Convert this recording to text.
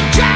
Yeah.